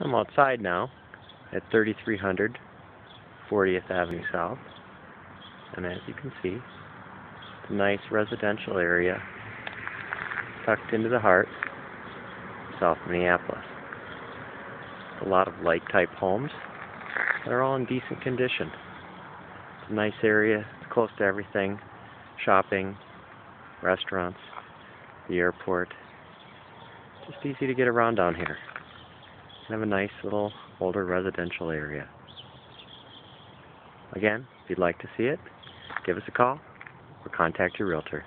I'm outside now at 3300 40th Avenue South. And as you can see, it's a nice residential area tucked into the heart of South Minneapolis. A lot of light type homes that are all in decent condition. It's a nice area, it's close to everything, shopping, restaurants, the airport. Just easy to get around down here. Kind of a nice little older residential area. Again, if you'd like to see it, give us a call or contact your realtor.